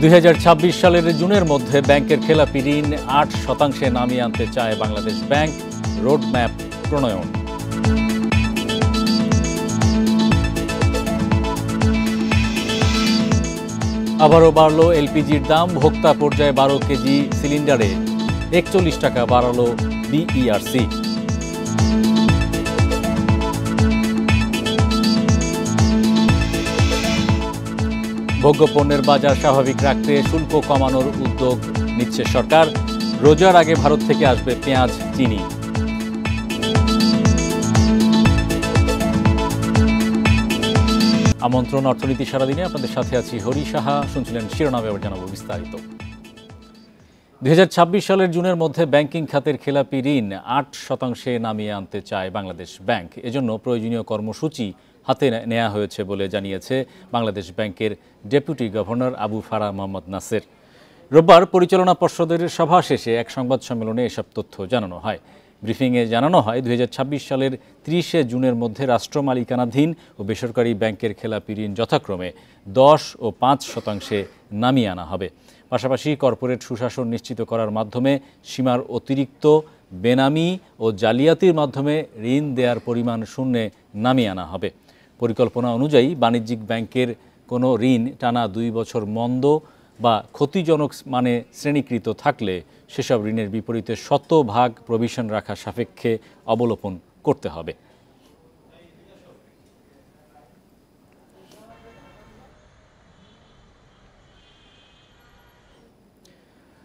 দুই হাজার ছাব্বিশ সালের জুনের মধ্যে ব্যাংকের খেলাপি ঋণ আট শতাংশে নামিয়ে আনতে চায় বাংলাদেশ ব্যাংক রোডম্যাপ প্রণয়ন। আবারও বাড়ল এলপিজির দাম, ভোক্তা পর্যায়ে বারো কেজি সিলিন্ডারে একচল্লিশ টাকা বাড়ালো বিইআরসি। ভোগ্যপণ্যের বাজার স্বাভাবিক রাখতে শুল্ক কমানোর উদ্যোগ নিচ্ছে সরকার। রোজার আগে ভারত থেকে আসবে পেঁয়াজ, চিনি। আমন্ত্রণ অর্থনীতি সারাদিনে। আপনাদের সাথে আছি হরি সাহা। শুনছিলেন শিরোনামে এবার জানাব বিস্তারিত। দুই হাজার ছাব্বিশ সালের জুনের মধ্যে ব্যাংকিং খাতের খেলাপি ঋণ আট শতাংশে নামিয়ে আনতে চায় বাংলাদেশ ব্যাংক। এজন্য প্রয়োজনীয় কর্মসূচি হাতে নেওয়া হয়েছে বলে জানিয়েছে বাংলাদেশ ব্যাংকের ডেপুটি গভর্নর আবু ফারা মোহাম্মদ নাসের। রোববার পরিচালনা পর্ষদের সভা শেষে এক সংবাদ সম্মেলনে এসব তথ্য জানানো হয়। ব্রিফিংয়ে জানানো হয় দু হাজার ছাব্বিশ সালের ত্রিশে জুনের মধ্যে রাষ্ট্র মালিকানাধীন ও বেসরকারি ব্যাংকের খেলাপি ঋণ যথাক্রমে দশ ও পাঁচ শতাংশে নামিয়ে আনা হবে। পাশাপাশি কর্পোরেট সুশাসন নিশ্চিত করার মাধ্যমে সীমার অতিরিক্ত বেনামি ও জালিয়াতির মাধ্যমে ঋণ দেওয়ার পরিমাণ শূন্যে নামিয়ে আনা হবে। পরিকল্পনা অনুযায়ী বাণিজ্যিক ব্যাংকের কোনো ঋণ টানা দুই বছর মন্দ বা ক্ষতিজনক মানে শ্রেণীকৃত থাকলে সেসব ঋণের বিপরীতে শতভাগ প্রভিশন রাখা সাপেক্ষে অবলোপন করতে হবে।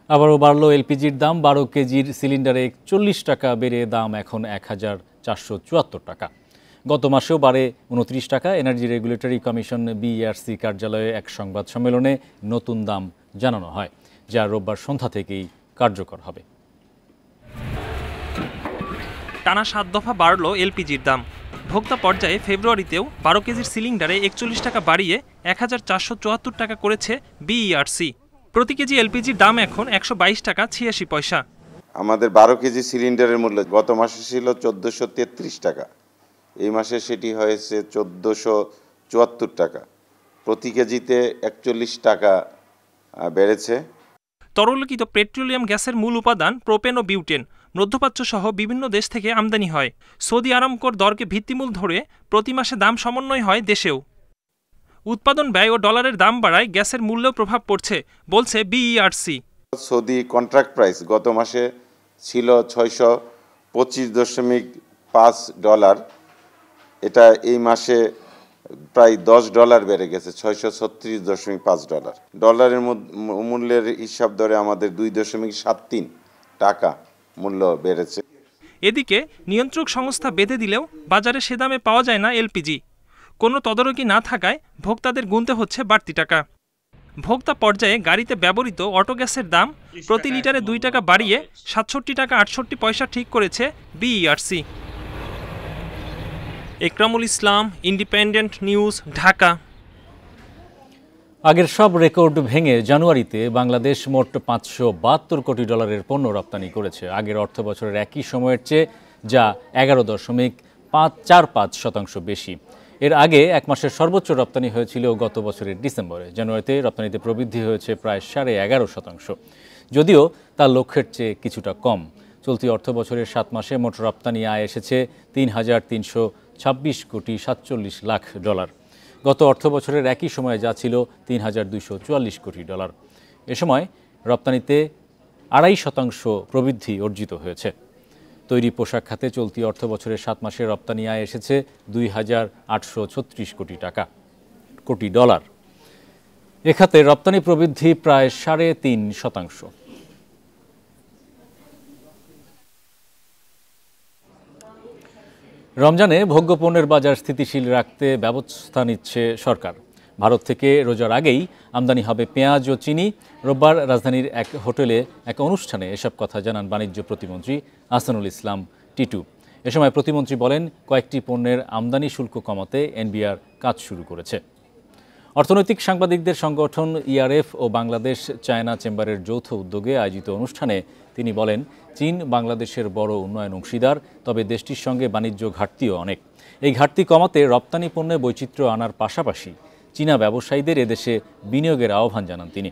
আবারও বাড়ল এলপিজির দাম, বারো কেজির সিলিন্ডারে চল্লিশ টাকা বেড়ে দাম এখন এক হাজার চারশো চুয়াত্তর টাকা। গত মাসেও বাড়ে উনত্রিশ টাকা। এনার্জি রেগুলেটরি কমিশন বিইআরসি কার্যালয়ে এক সংবাদ সম্মেলনে নতুন দাম জানানো হয় যা রোববার সন্ধ্যা থেকেই কার্যকর হবে। টানা সাত দফা বাড়ল এলপিজির দাম। ভোক্তা পর্যায়ে ফেব্রুয়ারিতেও বারো কেজির সিলিন্ডারে একচল্লিশ টাকা বাড়িয়ে এক হাজার চারশো চুয়াত্তর টাকা করেছে বিইআরসি প্রতি কেজি এলপিজির দাম এখন একশো বাইশ টাকা ছিয়াশি পয়সা। আমাদের বারো কেজি সিলিন্ডারের মূল্য গত মাসে ছিল চোদ্দোশো তেত্রিশ টাকা। এই মাসে সেটি হয়েছে চোদ্দোশো চুয়াত্তর টাকা। প্রতি কেজিতে একচল্লিশ টাকা বেড়েছে। তরলীকৃত পেট্রোলিয়াম গ্যাসের মূল উপাদান প্রোপেন ও বিউটেন। মধ্যপ্রাচ্য সহ বিভিন্ন দেশ থেকে আমদানি হয়। সৌদি আরামকোর দরকে ভিত্তিমূল ধরে প্রতি মাসে দাম সমন্বয় হয় দেশেও। উৎপাদন ব্যয় ও ডলারের দাম বাড়ায় গ্যাসের মূল্যেও প্রভাব পড়ছে বলছে বিইআরসি। সৌদি কন্ট্রাক্ট প্রাইস গত মাসে ছিল ছয়শো পঁচিশ দশমিক পাঁচ ডলার। এটা এই মাসে প্রায় দশ ডলার বেড়ে গেছে, ছয়শো ছত্রিশ দশমিক পাঁচ ডলার। ডলারের মূল- মূল্যের হিসাব ধরে আমাদের দুই দশমিক সাত তিন টাকা মূল্য বেড়েছে। এদিকে নিয়ন্ত্রক সংস্থা বেঁধে দিলেও বাজারে সে দামে পাওয়া যায় না এলপিজি। কোনো তদারকি না থাকায় ভোক্তাদের গুনতে হচ্ছে বাড়তি টাকা। ভোক্তা পর্যায়ে গাড়িতে ব্যবহৃত অটো গ্যাসের দাম প্রতি লিটারে দুই টাকা বাড়িয়ে সাতষট্টি টাকা আটষট্টি পয়সা ঠিক করেছে BERC. Ekramul Islam, Independent News, Dhaka. আগের সব রেকর্ড ভেঙে জানুয়ারিতে বাংলাদেশ মোট পাঁচশো বাহাত্তর কোটি ডলারের পণ্য রপ্তানি করেছে। আগের অর্থ বছরের একই সময়ের চেয়ে যা এগারো দশমিক পাঁচ চার পাঁচ শতাংশ বেশি। এর আগে এক মাসের সর্বোচ্চ রপ্তানি হয়েছিল গত বছরের ডিসেম্বরে। জানুয়ারিতে রপ্তানিতে প্রবৃদ্ধি হয়েছে প্রায় সাড়ে এগারো শতাংশ। যদিও তার লক্ষ্যের চেয়ে কিছুটা কম। চলতি অর্থ বছরের সাত মাসে মোট রপ্তানি আয় এসেছে তিন হাজার তিনশো ছাব্বিশ কোটি সাতচল্লিশ লাখ ডলার। গত অর্থ বছরের একই সময়ে যা ছিল তিন হাজার দুইশো চুয়াল্লিশ কোটি ডলার। এ সময় রপ্তানিতে আড়াই শতাংশ প্রবৃদ্ধি অর্জিত হয়েছে। তৈরি পোশাক খাতে চলতি অর্থ বছরের সাত মাসে রপ্তানি আয় এসেছে দুই হাজার আটশো ছত্রিশ কোটি টাকা, কোটি ডলার। এ খাতে রপ্তানি প্রবৃদ্ধি প্রায় সাড়ে তিন শতাংশ। রমজানে ভোগ্যপণ্যের বাজার স্থিতিশীল রাখতে ব্যবস্থা নিচ্ছে সরকার। ভারত থেকে রোজার আগেই আমদানি হবে পেঁয়াজ ও চিনি। রোববার রাজধানীর এক হোটেলে এক অনুষ্ঠানে এসব কথা জানান বাণিজ্য প্রতিমন্ত্রী আসানুল ইসলাম টিটু। এ সময় প্রতিমন্ত্রী বলেন, কয়েকটি পণ্যের আমদানি শুল্ক কমাতে এনবিআর কাজ শুরু করেছে। অর্থনৈতিক সাংবাদিকদের সংগঠন ইআরএফ ও বাংলাদেশ চায়না চেম্বারের যৌথ উদ্যোগে আয়োজিত অনুষ্ঠানে তিনি বলেন চীন, বাংলাদেশের বড় উন্নয়ন অংশীদার, তবে দেশটির সঙ্গে বাণিজ্য ঘাটতিও অনেক। এই ঘাটতি কমাতে রপ্তানি পণ্যে বৈচিত্র্য আনার পাশাপাশি চীনা ব্যবসায়ীদের এদেশে বিনিয়োগের আহ্বান জানান তিনি।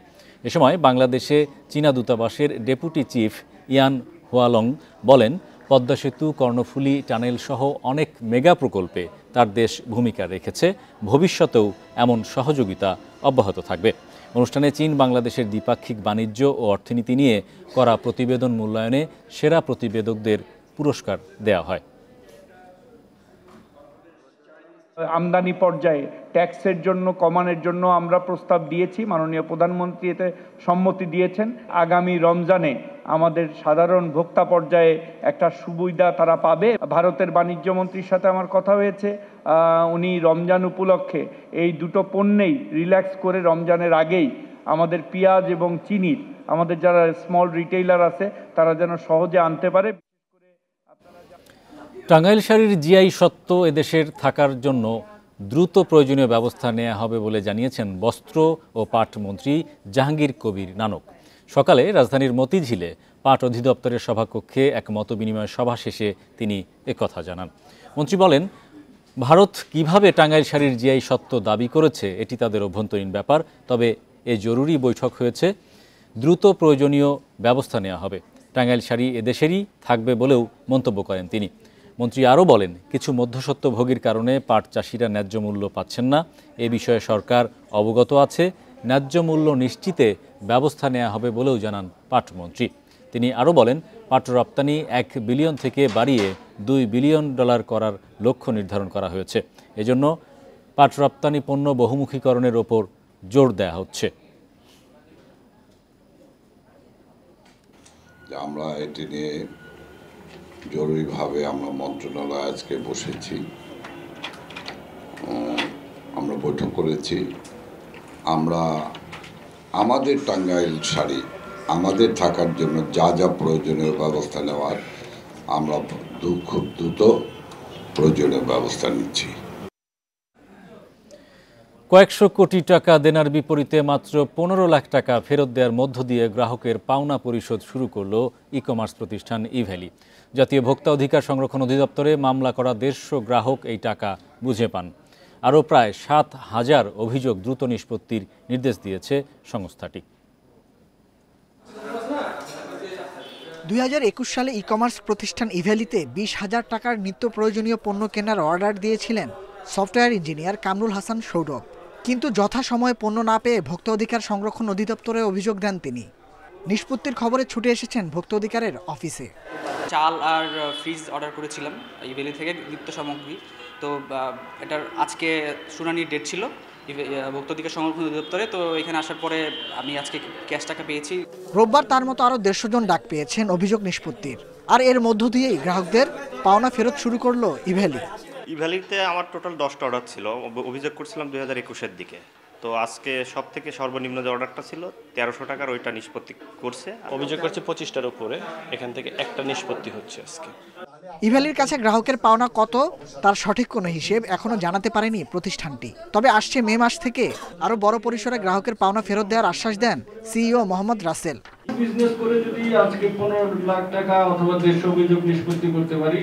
এ সময় বাংলাদেশে চীনা দূতাবাসের ডেপুটি চিফ ইয়ান হুয়ালং বলেন, পদ্মা সেতু, কর্ণফুলী টানেল সহ অনেক মেগা প্রকল্পে তার দেশ ভূমিকা রেখেছে। ভবিষ্যতেও এমন সহযোগিতা অব্যাহত থাকবে। অনুষ্ঠানে চীন, বাংলাদেশের দ্বিপাক্ষিক বাণিজ্য ও অর্থনীতি নিয়ে করা প্রতিবেদন মূল্যায়নে সেরা প্রতিবেদকদের পুরস্কার দেয়া হয়। আমদানি পর্যায়ে ট্যাক্সের জন্য, কমানোর জন্য আমরা প্রস্তাব দিয়েছি। মাননীয় প্রধানমন্ত্রী এতে সম্মতি দিয়েছেন। আগামী রমজানে আমাদের সাধারণ ভোক্তা পর্যায়ে একটা সুবিধা তারা পাবে। ভারতের বাণিজ্য মন্ত্রীর সাথে আমার কথা হয়েছে। উনি রমজান উপলক্ষে এই দুটো পণ্যেই রিল্যাক্স করে রমজানের আগেই আমাদের পেঁয়াজ এবং চিনির, আমাদের যারা স্মল রিটেইলার আছে, তারা যেন সহজে আনতে পারে। টাঙ্গাইল শাড়ির জিআই সত্ত্ব এদেশের থাকার জন্য দ্রুত প্রয়োজনীয় ব্যবস্থা নেওয়া হবে বলে জানিয়েছেন বস্ত্র ও পাট মন্ত্রী জাহাঙ্গীর কবির নানক। সকালে রাজধানীর মতিঝিলে পাট অধিদপ্তরের সভাকক্ষে এক মতবিনিময় সভা শেষে তিনি একথা জানান। মন্ত্রী বলেন, ভারত কীভাবে টাঙ্গাইল শাড়ির জিআই সত্ত্ব দাবি করেছে এটি তাদের অভ্যন্তরীণ ব্যাপার, তবে এ জরুরি বৈঠক হয়েছে। দ্রুত প্রয়োজনীয় ব্যবস্থা নেওয়া হবে। টাঙ্গাইল শাড়ি এদেশেরই থাকবে বলেও মন্তব্য করেন তিনি। মন্ত্রী আরও বলেন, কিছু মধ্যস্বত্বভোগীর কারণে পাট চাষিরা ন্যায্য মূল্য পাচ্ছেন না। এ বিষয়ে সরকার অবগত আছে। ন্যায্য মূল্য নিশ্চিতে ব্যবস্থা নেওয়া হবে বলেও জানান পাটমন্ত্রী তিনি আরও বলেন, পাট রপ্তানি এক বিলিয়ন থেকে বাড়িয়ে দুই বিলিয়ন ডলার করার লক্ষ্য নির্ধারণ করা হয়েছে। এজন্য পাট রপ্তানি পণ্য বহুমুখীকরণের ওপর জোর দেওয়া হচ্ছে। আমরা এটি নিয়ে জরুরিভাবে আমরা মন্ত্রণালয় আজকে বসেছি আমরা বৈঠক করেছি। আমরা আমাদের টাঙ্গাইল শাড়ি, আমাদের থাকার জন্য যা যা প্রয়োজনীয় ব্যবস্থা নেওয়ার, আমরা খুব দ্রুত প্রয়োজনীয় ব্যবস্থা নিচ্ছি। কয়েকশো কোটি টাকা দেনার বিপরীতে মাত্র পনেরো লাখ টাকা ফেরত দেওয়ার মধ্য দিয়ে গ্রাহকের পাওনা পরিশোধ শুরু করল ই কমার্স প্রতিষ্ঠান ইভ্যালি জাতীয় ভোক্তা অধিকার সংরক্ষণ অধিদপ্তরে মামলা করা দেড়শো গ্রাহক এই টাকা বুঝে পান। আরও প্রায় সাত হাজার অভিযোগ দ্রুত নিষ্পত্তির নির্দেশ দিয়েছে সংস্থাটি। দুই হাজার একুশ সালে ই কমার্স প্রতিষ্ঠান ইভ্যালিতে বিশ হাজার টাকার নিত্য প্রয়োজনীয় পণ্য কেনার অর্ডার দিয়েছিলেন সফটওয়্যার ইঞ্জিনিয়ার কামরুল হাসান সৌরভ। কিন্তু যথাসময়ে পণ্য না পেয়ে ভোক্তা অধিকার সংরক্ষণ অধিদপ্তরে অভিযোগ দেন তিনি। নিষ্পত্তির খবরে ছুটে এসেছেন ভোক্তা অধিকারের অফিসে। চাল আর ফ্রিজ অর্ডার করেছিলাম ইভেলি থেকে নিত্য সামগ্রী। তো এটার আজকে শুনানির ডেট ছিল আহ, ভোক্তাধিকার সংরক্ষণ অধিদপ্তরে। তো এখানে আসার পরে আমি আজকে ক্যাশ টাকা পেয়েছি। রোববার তার মতো আরও দেড়শো জন ডাক পেয়েছেন অভিযোগ নিষ্পত্তির। আর এর মধ্য দিয়েই গ্রাহকদের পাওনা ফেরত শুরু করল ইভ্যালি ইভ্যালিতে আমার টোটাল দশটা অর্ডার ছিল। অভিযোগ করছিলাম দুই হাজার একুশের দিকে। তো আজকে সব থেকে সর্বনিম্ন যে অর্ডারটা ছিল তেরোশো টাকার ওইটা নিষ্পত্তি করছে। অভিযোগ করছে পঁচিশটার উপরে। এখান থেকে একটা নিষ্পত্তি হচ্ছে আজকে। ইভ্যালির কাছে গ্রাহকের পাওনা কত তার সঠিক কোনো হিসেব এখনও জানাতে পারেনি প্রতিষ্ঠানটি। তবে আসছে মে মাস থেকে আরও বড় পরিসরে গ্রাহকের পাওনা ফেরত দেওয়ার আশ্বাস দেন সিইও মোহাম্মদ রাসেল। বিজনেস করে যদি আজকে পনেরো লাখ টাকা অথবা দেড়শো অভিযোগ নিষ্পত্তি করতে পারি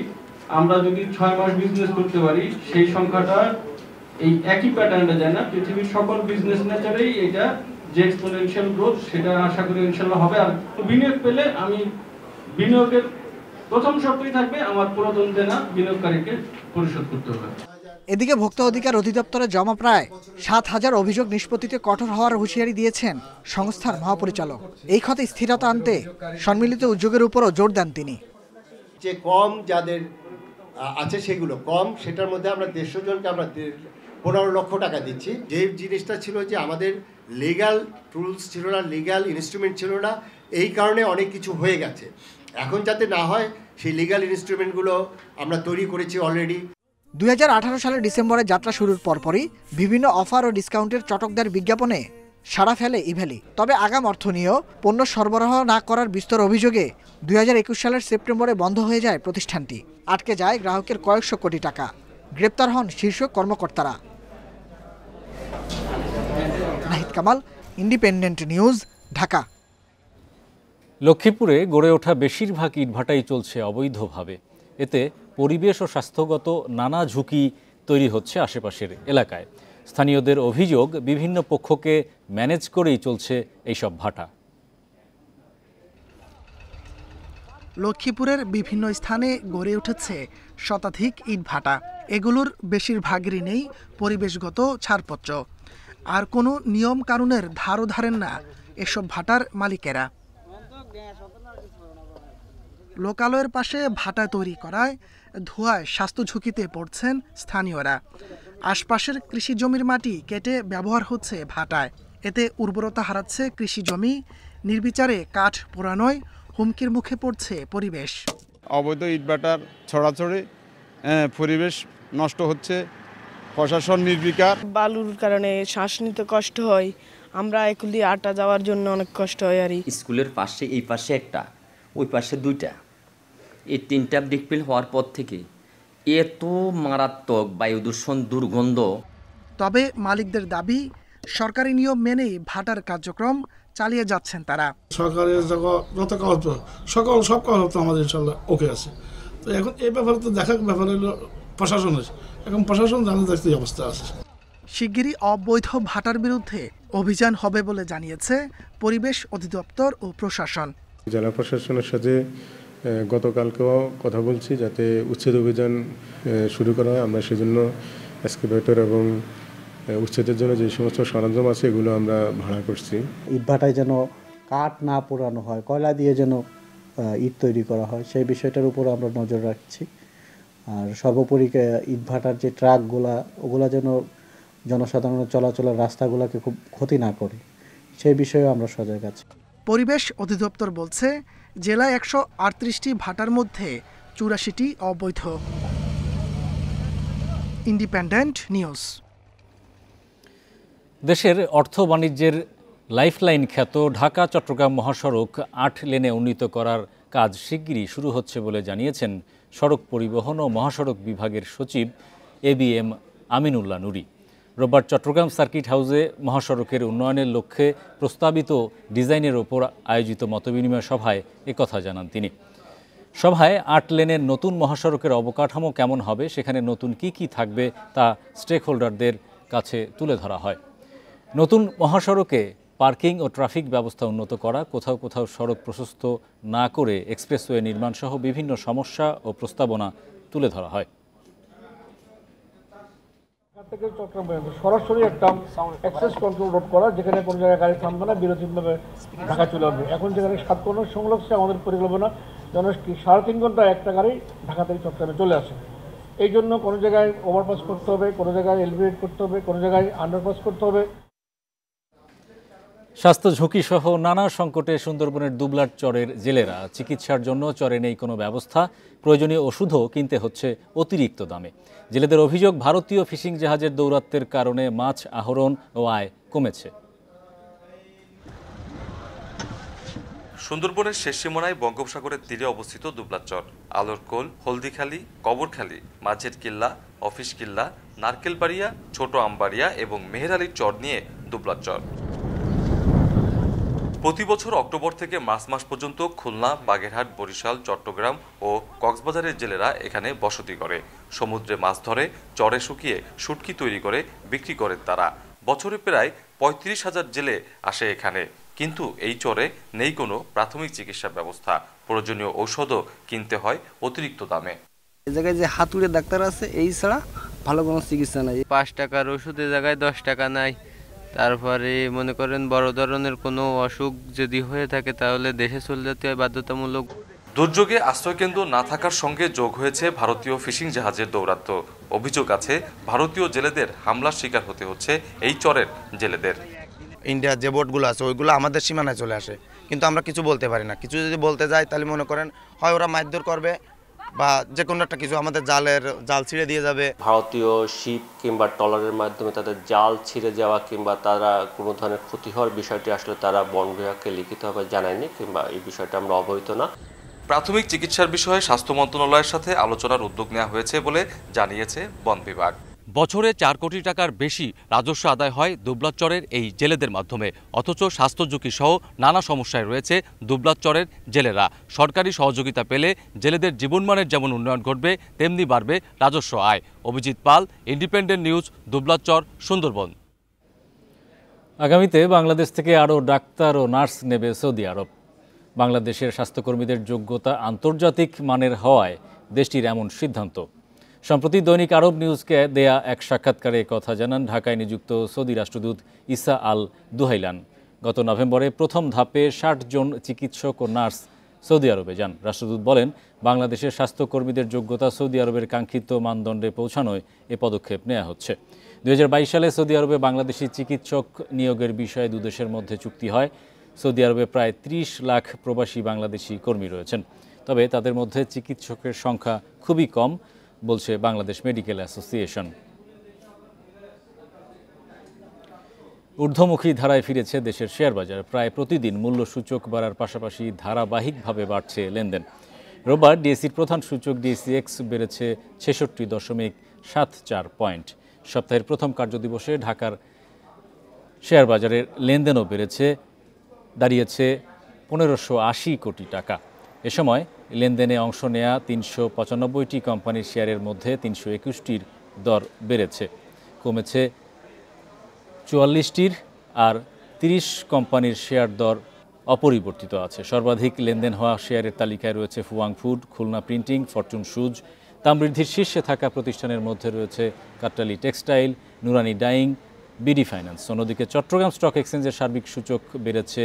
আমরা যদি ছয় মাস বিজনেস করতে পারি সেই সংখ্যাটা এই একই প্যাটার্নটা যায় না। পৃথিবীর সকল বিজনেস নেচারেই এটা যে এক্সপোনেনশিয়াল গ্রোথ সেটা আশা করি ইনশাল্লাহ হবে। আর বিনিয়োগ পেলে আমি বিনিয়োগের প্রথম শর্তই থাকবে আমার পুরাতন দেনা বিনিয়োগকারীকে পরিশোধ করতে হবে। এদিকে ভোক্তা অধিকার অধিদপ্তরে জমা প্রায় সাত হাজার অভিযোগ নিষ্পত্তিতে কঠোর হওয়ার হুঁশিয়ারি দিয়েছেন সংস্থার মহাপরিচালক। এই খাতে স্থিরতা আনতে সম্মিলিত উদ্যোগের উপরও জোর দেন তিনি। যে কম যাদের আছে সেগুলো। কম, সেটার মধ্যে আমরা দেড়শো জনকে আমরা পনেরো লক্ষ টাকা দিচ্ছি। যে জিনিসটা ছিল যে আমাদের লিগ্যাল টুলস ছিল না লিগ্যাল ইনস্ট্রুমেন্ট ছিল না, এই কারণে অনেক কিছু হয়ে গেছে। এখন যাতে না হয়, সেই লিগ্যাল ইনস্ট্রুমেন্টগুলো আমরা তৈরি করেছি অলরেডি দুই হাজার আঠারো সালের ডিসেম্বরে যাত্রা শুরুর পরপরই বিভিন্ন অফার ও ডিসকাউন্টের চটকদার বিজ্ঞাপনে সাড়া ফেলে ইভ্যালি তবে আগাম অর্থনীয় পণ্য সরবরাহ না করার বিস্তর অভিযোগে দু হাজার একুশ সালের সেপ্টেম্বরে বন্ধ হয়ে যায় প্রতিষ্ঠানটি। আটকে যায় গ্রাহকের কয়েকশো কোটি টাকা। গ্রেপ্তার হন শীর্ষ কর্মকর্তারা। Nahid Kamal, Independent News, Dhaka. লক্ষ্মীপুরে গড়ে ওঠা বেশিরভাগ ইটভাটাই চলছে অবৈধভাবে। এতে পরিবেশ ও স্বাস্থ্যগত নানা ঝুঁকি তৈরি হচ্ছে আশেপাশের এলাকায়। স্থানীয়দের অভিযোগ, বিভিন্ন পক্ষকে ম্যানেজ করেই চলছে এইসব ভাটা। লক্ষ্মীপুরের বিভিন্ন স্থানে গড়ে উঠেছে শতাধিক ইটভাটা এগুলোর বেশিরভাগেরই নেই পরিবেশগত ছাড়পত্র। আর কোনো নিয়ম কানুনের ধারও ধারেন না এসব ভাটার মালিকেরা। লোকালয়ের পাশে ভাটা তৈরি করায় ধোঁয়ায় স্বাস্থ্য ঝুঁকিতে পড়ছেন স্থানীয়রা। আশপাশের কৃষি জমির মাটি কেটে ব্যবহার হচ্ছে ভাটায়। এতে উর্বরতা হারাচ্ছে কৃষি জমি নির্বিচারে কাঠ পোড়ানোয় হুমকির মুখে পড়ছে পরিবেশ। অবৈধ ইটভাটার ছড়াছড়ি পরিবেশ নষ্ট হচ্ছে প্রশাসন নির্বিকার। বালুর কারণে শ্বাস নিতে কষ্ট হয় আমরা এগুলি আটা যাওয়ার জন্য অনেক কষ্ট হয় আর স্কুলের পাশে এই পাশে একটা ওই পাশে দুইটা। এই তিনটা ডিকপিল হওয়ার পর থেকে এত মারাত্মক বায়ু দূষণ দুর্গন্ধ। তবে মালিকদের দাবি সরকারি নিয়ম মেনেই ভাটার কার্যক্রম চালিয়ে যাচ্ছেন তারা। সরকারের যত কাগজ সকল সব কাগজ তো আমাদের ইনশাল্লাহ ওকে আছে। তো এখন এই ব্যাপারে তো দেখার ব্যাপার হলো প্রশাসনের এখন প্রশাসন জানে দেখতে অবস্থা আছে। শিগগিরই অবৈধ ভাটার বিরুদ্ধে অভিযান হবে বলে জানিয়েছে পরিবেশ অধিদপ্তর ও প্রশাসন। জেলা প্রশাসনের সাথে গতকালকেও কথা বলছি যাতে উচ্ছেদ অভিযান শুরু করা হয়। আমরা সেজন্য এক্সকেভেটর এবং উচ্ছেদের জন্য যে সমস্ত সরঞ্জাম আছে, এগুলো আমরা ভাড়া করছি। ইটভাটায় যেন কাঠ না পোড়ানো হয়, কয়লা দিয়ে যেন ইট তৈরি করা হয়, সেই বিষয়টার উপর আমরা নজর রাখছি। আর সর্বোপরি ইটভাটার যে ট্রাকগুলা, ওগুলা যেন জনসাধারণের চলাচলের রাস্তাগুলোকে খুব ক্ষতি না করে, সেই বিষয়েও আমরা সজাগ আছি। পরিবেশ অধিদপ্তর বলছে, জেলায় একশো আটত্রিশটি ভাটার মধ্যে চুরাশিটি অবৈধ। Independent News. দেশের অর্থ বাণিজ্যের লাইফলাইন খ্যাত ঢাকা, চট্টগ্রাম মহাসড়ক আট লেনে উন্নীত করার কাজ শিগগিরই শুরু হচ্ছে বলে জানিয়েছেন সড়ক পরিবহন ও মহাসড়ক বিভাগের সচিব A B M Aminullah Nuri. রোববার চট্টগ্রাম সার্কিট হাউসে মহাসড়কের উন্নয়নের লক্ষ্যে প্রস্তাবিত ডিজাইনের ওপর আয়োজিত মতবিনিময় সভায় একথা জানান তিনি। সভায় আট লেনের নতুন মহাসড়কের অবকাঠামো কেমন হবে, সেখানে নতুন কি কি থাকবে তা স্টেক হোল্ডারদের কাছে তুলে ধরা হয়। নতুন মহাসড়কে পার্কিং ও ট্রাফিক ব্যবস্থা উন্নত করা, কোথাও কোথাও সড়ক প্রশস্ত না করে এক্সপ্রেসওয়ে নির্মাণ সহ বিভিন্ন সমস্যা ও প্রস্তাবনা তুলে ধরা হয়। থেকে চট্টগ্রাম পর্যন্ত সরাসরি একটা অ্যাক্সেস কন্ট্রোল রোড করা, যেখানে কোনো জায়গায় গাড়ি থামবে না, বিরতিভাবে ঢাকা চলে আসবে। এখন যেখানে সাত কোনো সংলগ্ন আমাদের পরিকল্পনা যেন সাড়ে তিন ঘণ্টা একটা গাড়ি ঢাকা থেকে চট্টগ্রামে চলে আসে। এই জন্য কোনো জায়গায় ওভারপাস করতে হবে, কোনো জায়গায় এলিভেট করতে হবে, কোনো জায়গায় আন্ডারপাস করতে হবে। স্বাস্থ্য ঝুঁকি সহ নানা সংকটে সুন্দরবনের দুবলাট চরের জেলেরা চিকিৎসার জন্য চরে নেই কোনো ব্যবস্থা। প্রয়োজনীয় ওষুধও কিনতে হচ্ছে অতিরিক্ত দামে। জেলেদের অভিযোগ, ভারতীয় ফিশিং জাহাজের দৌরাত্বের কারণে মাছ আহরণ ও আয় কমেছে। সুন্দরবনের শেষ সীমানায় বঙ্গোপসাগরের তীরে অবস্থিত দুবলাচর আলোরকোল হলদিখালি, কবরখালি মাছের কিল্লা, অফিস কিল্লা, নারকেলবাড়িয়া, ছোট আমবাড়িয়া এবং মেহের চর নিয়ে দুবলাচর প্রতি বছর অক্টোবর থেকে মার্চ মাস পর্যন্ত খুলনা বাগেরহাট বরিশাল চট্টগ্রাম ও কক্সবাজারের জেলেরা এখানে বসতি করে। সমুদ্রে মাছ ধরে চরে শুকিয়ে শুটকি তৈরি করে বিক্রি করেন তারা। বছরে প্রায় পঁয়ত্রিশ হাজার জেলে আসে এখানে। কিন্তু এই চরে নেই কোনো প্রাথমিক চিকিৎসা ব্যবস্থা। প্রয়োজনীয় ঔষধও কিনতে হয় অতিরিক্ত দামে। এই জায়গায় যে হাতুড়ে ডাক্তার আছে এই ছাড়া ভালো কোনো চিকিৎসা নাই। পাঁচ টাকার ওষুধের জায়গায় দশ টাকা নাই। তারপরে মনে করেন বড় ধরনের কোনো অসুখ যদি হয়ে থাকে তাহলে দেশে চলে যেতে হয় বাধ্যতামূলক। দুর্যোগে আশ্রয়কেন্দ্র না থাকার সঙ্গে যোগ হয়েছে ভারতীয় ফিশিং জাহাজের দৌরাত্ম্য। অভিযোগ আছে ভারতীয় জেলেদের হামলার শিকার হতে হচ্ছে এই চরের জেলেদের। ইন্ডিয়ার যে বোটগুলো আছে ওইগুলো আমাদের সীমানায় চলে আসে। কিন্তু আমরা কিছু বলতে পারি না। কিছু যদি বলতে যাই তাহলে মনে করেন হয় ওরা মারধর করবে বা যে কোনো একটা কিছু আমাদের জালের জাল ছিঁড়ে দিয়ে যাবে। ভারতীয় শিপ কিংবা ট্রলারের মাধ্যমে তাদের জাল ছিঁড়ে যাওয়া কিংবা তারা কোনো ধরনের ক্ষতি হওয়ার বিষয়টি আসলে তারা বন বিভাগকে লিখিতভাবে জানায়নি কিংবা এই বিষয়টা আমরা অবহিত না। প্রাথমিক চিকিৎসার বিষয়ে স্বাস্থ্য মন্ত্রণালয়ের সাথে আলোচনার উদ্যোগ নেওয়া হয়েছে বলে জানিয়েছে বন বিভাগ। বছরে চার কোটি টাকার বেশি রাজস্ব আদায় হয় দুবলাচরের এই জেলেদের মাধ্যমে। অথচ স্বাস্থ্য ঝুঁকি সহ নানা সমস্যায় রয়েছে দুবলাচরের জেলেরা। সরকারি সহযোগিতা পেলে জেলেদের জীবনমানের যেমন উন্নয়ন ঘটবে, তেমনি বাড়বে রাজস্ব আয়। Abhijit Pal, Independent News, Dublachar, Sundarbans. আগামীতে বাংলাদেশ থেকে আরও ডাক্তার ও নার্স নেবে সৌদি আরব। বাংলাদেশের স্বাস্থ্যকর্মীদের যোগ্যতা আন্তর্জাতিক মানের হওয়ায় দেশটির এমন সিদ্ধান্ত। সম্প্রতি দৈনিক আরব নিউজকে দেয়া এক সাক্ষাৎকারে কথা জানান ঢাকায় নিযুক্ত সৌদি রাষ্ট্রদূত ইসা আল দুহাইলান। গত নভেম্বরে প্রথম ধাপে ষাট জন চিকিৎসক ও নার্স সৌদি আরবে যান। রাষ্ট্রদূত বলেন, বাংলাদেশের স্বাস্থ্যকর্মীদের যোগ্যতা সৌদি আরবের কাঙ্ক্ষিত মানদণ্ডে পৌঁছানোয় এ পদক্ষেপ নেওয়া হচ্ছে। দু হাজার বাইশ সালে সৌদি আরবে বাংলাদেশি চিকিৎসক নিয়োগের বিষয়ে দুদেশের মধ্যে চুক্তি হয়। সৌদি আরবে প্রায় ৩০ লাখ প্রবাসী বাংলাদেশি কর্মী রয়েছেন। তবে তাদের মধ্যে চিকিৎসকের সংখ্যা খুবই কম। বলছে বাংলাদেশ মেডিকেল অ্যাসোসিয়েশন। ঊর্ধ্বমুখী ধারায় ফিরেছে দেশের শেয়ার বাজার। প্রায় প্রতিদিন মূল্য সূচক বাড়ার পাশাপাশি ধারাবাহিকভাবে বাড়ছে লেনদেন। রোববার ডিএসির প্রধান সূচক ডিএসিএক্স বেড়েছে ছেষট্টি দশমিক সাত চার পয়েন্ট। সপ্তাহের প্রথম কার্যদিবসে ঢাকার শেয়ার বাজারের লেনদেনও বেড়েছে, দাঁড়িয়েছে পনেরোশো আশি কোটি টাকা। এ সময় লেনদেনে অংশ নেয়া তিনশো পঁচানব্বইটি কোম্পানির শেয়ারের মধ্যে তিনশো একুশটির দর বেড়েছে। কমেছে চুয়াল্লিশটির আর তিরিশ কোম্পানির শেয়ার দর অপরিবর্তিত আছে। সর্বাধিক লেনদেন হওয়া শেয়ারের তালিকায় রয়েছে Fuwang food, Khulna printing, Fortune shoes তামবৃদ্ধির শীর্ষে থাকা প্রতিষ্ঠানের মধ্যে রয়েছে Kattali textile, Nurani dyeing, BD finance. অন্যদিকে চট্টগ্রাম স্টক এক্সচেঞ্জের সার্বিক সূচক বেড়েছে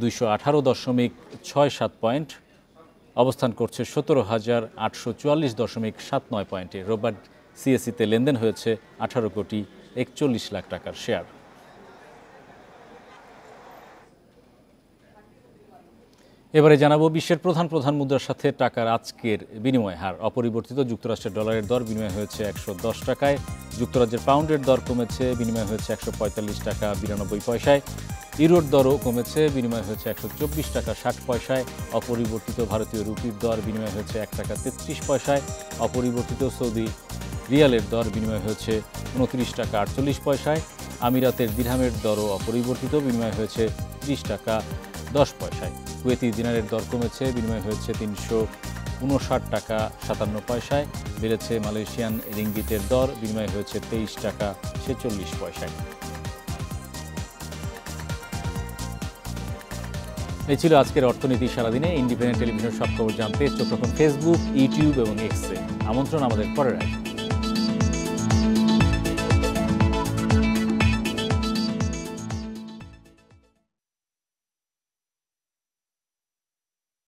দুইশো আঠারো দশমিক ছয় সাত পয়েন্ট। অবস্থান করছে সতেরো হাজার আটশো চুয়াল্লিশ দশমিক সাত নয় পয়েন্টে। রোববার সিএসিতে লেনদেন হয়েছে আঠারো কোটি একচল্লিশ লাখ টাকার শেয়ার। এবারে জানাব বিশ্বের প্রধান প্রধান মুদ্রার সাথে টাকার আজকের বিনিময় হার। অপরিবর্তিত যুক্তরাষ্ট্রের ডলারের দর বিনিময় হয়েছে একশো দশ টাকায়। যুক্তরাজ্যের পাউন্ডের দর কমেছে, বিনিময় হয়েছে একশো পঁয়তাল্লিশ টাকা বিরানব্বই পয়সায়। ইউরোর দরও কমেছে, বিনিময় হয়েছে একশো চব্বিশ টাকা ষাট পয়সায়। অপরিবর্তিত ভারতীয় রুপির দর বিনিময় হয়েছে এক টাকা তেত্রিশ পয়সায়। অপরিবর্তিত সৌদি রিয়ালের দর বিনিময় হয়েছে উনত্রিশ টাকা আটচল্লিশ পয়সায়। আমিরাতের দিরহামের দরও অপরিবর্তিত বিনিময় হয়েছে ত্রিশ টাকা দশ পয়সায়। কুয়েতি দিনারের দর কমেছে, বিনিময় হয়েছে তিনশো উনষাট টাকা সাতান্ন পয়সায়। বেড়েছে মালয়েশিয়ান রিঙ্গিতের দর, বিনিময় হয়েছে তেইশ টাকা ছেচল্লিশ পয়সায়। এই ছিল আজকের অর্থনীতি সারাদিনে। ইন্ডিপেন্ডেন্ট টেলিভিশন সব খবর জানতে চোখ ফেসবুক ইউটিউব এবং এক্সে আমন্ত্রণ আমাদের পরের আয়োজন।